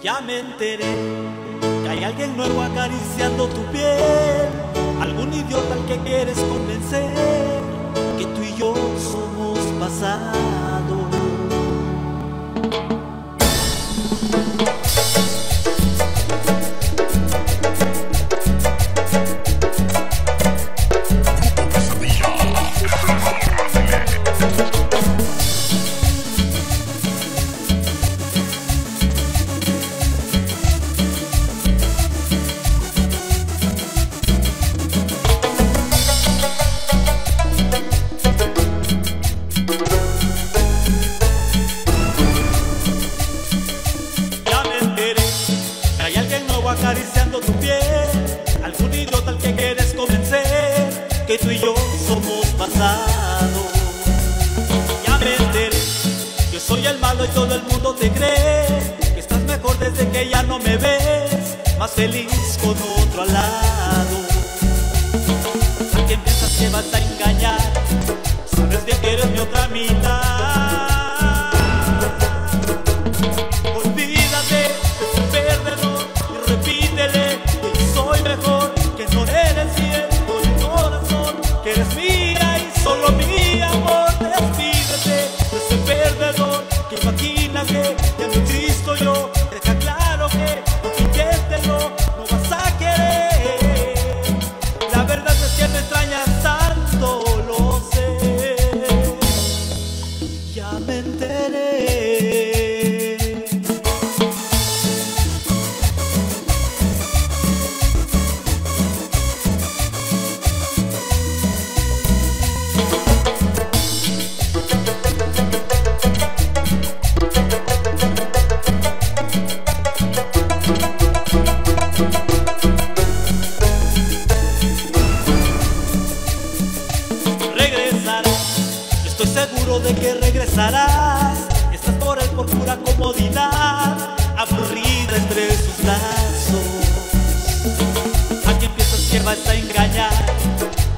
Ya me enteré que hay alguien nuevo acariciando tu piel. Algún idiota al que quieres convencer que tú y yo somos pasado. Todo el mundo te cree. Que estás mejor desde que ya no me ves. Más feliz con otro al lado. ¿A quién piensas que vas a engañar? Sabes que eres mi otra mitad. Seguro de que regresarás. Estás por él por pura comodidad, aburrida entre sus brazos. ¿A quién piensas que vas a engañar?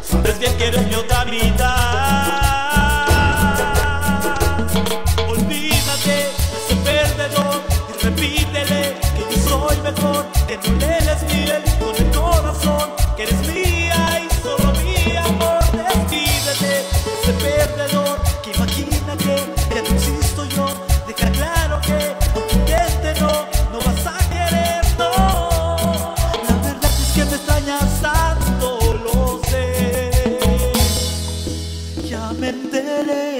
Sabes bien que eres mi otra mitad. Olvídate de ese perdedor y repítele que yo soy mejor, que no le eres fiel con el corazón, que eres mía y solo mía, amor. Despídete de ese perdedor meteré